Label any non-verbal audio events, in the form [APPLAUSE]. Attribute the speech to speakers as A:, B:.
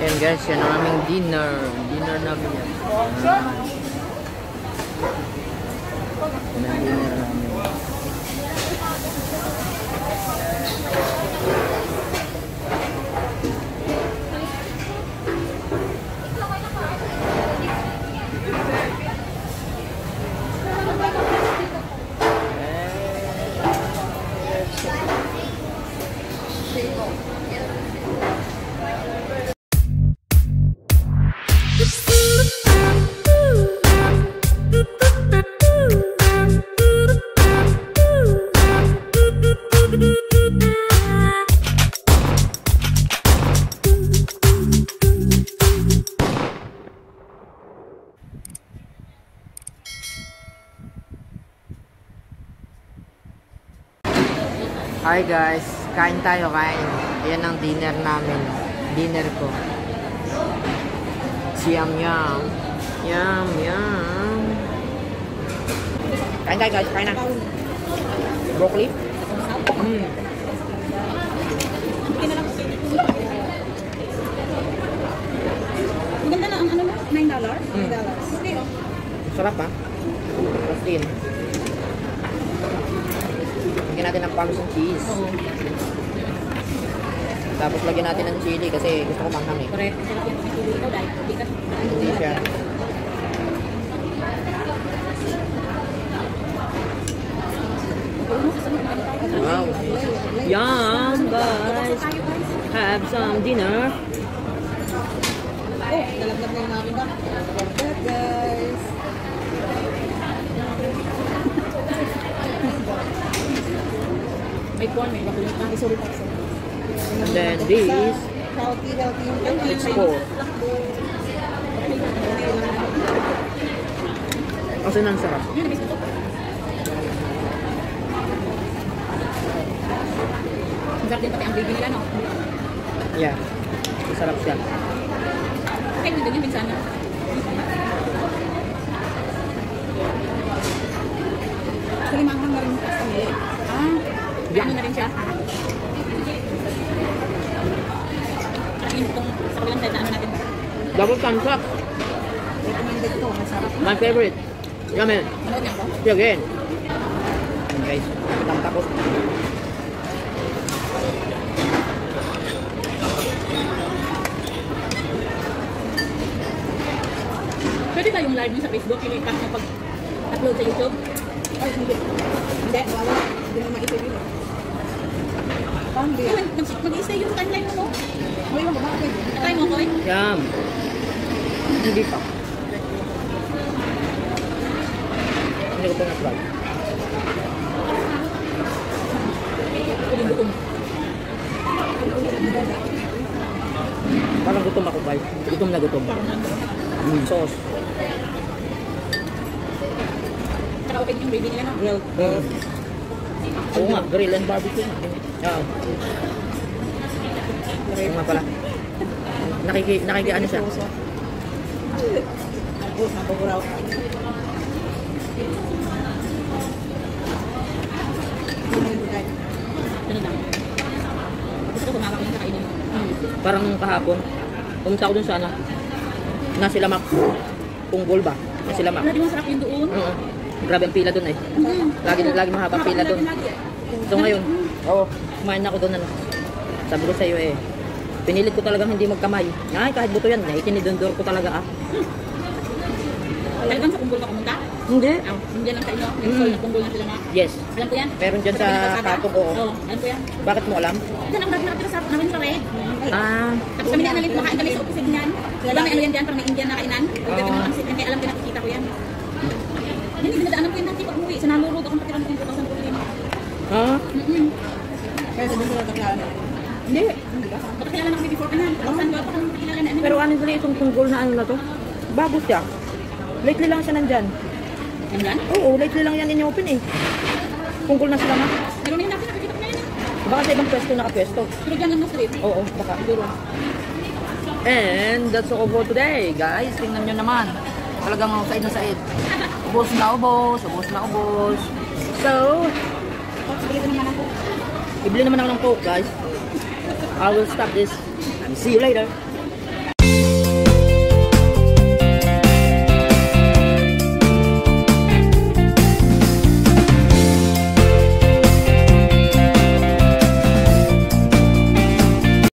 A: Yan guys, yan ang aming dinner. Dinner namin. Yan. Yan ang dinner namin. Hi guys, kain tayo, kain. Ayan ang dinner namin. Dinner ko. Yum yum. Yum yum. Kain tayo guys, kain na. Broccoli. Mm.
B: Maganda na ang ano mo? $9? dollars?
A: Mm.
B: $9. Okay.
A: Sarap ha. Tapos din. Lagyan natin ng parmesan cheese.
B: Oo.
A: Tapos lagyan natin ng chili kasi gusto ko manghang eh.
B: Correct. Sarap. Hindi
A: siya.
B: Puro mo sa sunod. Ano tayo?
A: Wow. Yum guys. Have some dinner.
B: Oh, nalaglag na yung namin ba? Guys. May corn, may bakulit. Ah, sorry pa. sorry.
A: And then this.
B: Healthy, healthy
A: It's four. Kasi nang sarap.
B: Yun, nabis ko. Masarap din pati ang baby nila, no?
A: Yeah. Masarap siya.
B: Kahit hindi ganyan, minsan. Sa limanghang na rin yung pasta nila. Ah,
A: Yeah.
B: ano na rin siya? Parang yun itong sa kabilang side na ano natin.
A: Double thumbs up.
B: Recommended to, masarap.
A: My favorite. Yummy.
B: Manood niya ako.
A: See you again. Ayan guys. Itang tapos.
B: Pwede ba yung live mo sa Facebook, yung ikat mo pag-upload sa YouTube? Ay, hindi. Hindi, wala. Hindi mo ma-isave yun. Hindi. Mag-i-stay yung timeline mo mo. May mga bakit? Atay mo, Koy.
A: Yum. Hindi pa. Hindi ko pa na-try. Parang gutom ako guys. Gutom na gutom. Mm, sauce.
B: Tsaka okay din yung baby nila, no? Well,
A: Mm. Oo nga, grill and barbecue. Oo. Oo nga pala. Nakiki, nakiki ano siya?
B: Ko sa kainin.
A: Parang kahapon. Pumunta ako dun sa ano. Na sila Mac. Punggol ba? Na sila Mac.
B: Wala di masarap yung doon.
A: Oo. Grabe ang pila dun eh.
B: Mm.
A: Lagi lagi mahaba ang pila.
B: Lagi.
A: So ngayon, oo, kumain ako doon ano. Sabi ko sa iyo eh, pinilit ko talagang hindi magkamay. Ay, kahit buto yan, naikinidondor ko talaga ah.
B: Talagang sa kumbol ka pumunta?
A: Hindi.
B: Oh, hindi lang sa inyo. Yung
A: Mm.
B: sol na na sila mga.
A: Yes.
B: Alam ko yan.
A: Meron dyan sa Katog, oo.
B: Oo, alam ko yan.
A: Bakit mo alam?
B: Yan ang nakatira sa namin sa red.
A: Ah,
B: Tapos kami na analit, makain kami sa opisina niyan. Diba may ano yan dyan, parang may Indian na kainan. Pagdating
A: Oo.
B: ng pansit, kaya alam ko nakikita ko yan. Yan, dinadaanan ko yan dati pag umuwi. Sa nalurog akong patiran ko yung 2014.
A: ha?
B: Mm-mm. Kaya sabi ko na Hindi. Pagkakilala na kami before ka na. Saan ba pa kami pakilala na?
A: Pero ano dali itong tunggol na ano na to? Bago siya. Lately lang siya nandyan.
B: Yan yan?
A: Oo, lately lang yan in-open eh. Tunggol na sila nga.
B: Pero may natin, nakikita ko na yan. eh.
A: Baka sa ibang pwesto nakapwesto.
B: Pero dyan lang na street.
A: Oo, baka.
B: Siguro.
A: And that's all for today, guys. Tingnan nyo naman. Talagang said na said. [LAUGHS] Ubos na ubos, ubos na ubos. So,
B: Tapos bili ko naman ako.
A: Ibili naman ako ng coke, guys. I will stop this see you later.